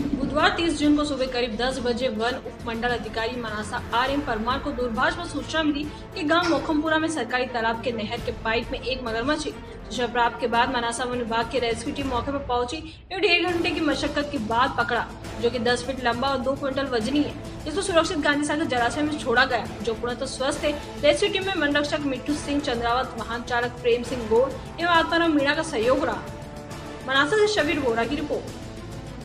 बुधवार 30 जून को सुबह करीब 10 बजे वन उपमंडल अधिकारी मनासा आर एम परमार को दूरभाष पर सूचना मिली कि गाँव मोखमपुरा में सरकारी तालाब के नहर के पाइप में एक मगरमच्छ है सूचना प्राप्त के बाद मनासा वन विभाग की रेस्क्यू टीम मौके पर पहुँची। एवं डेढ़ घंटे की मशक्कत के बाद पकड़ा, जो कि 10 फीट लंबा और दो क्विंटल वजनी है। जिसको सुरक्षित गांधी सागर जलाशय में छोड़ा गया, जो पूर्णतः स्वस्थ है। रेस्क्यू टीम में वनरक्षक मिट्टू सिंह चंद्रावत, वाहन चालक प्रेम सिंह गोड़ एवं आत्माराम मीणा का सहयोग रहा। मनासा ऐसी शबीर बोरा की रिपोर्ट।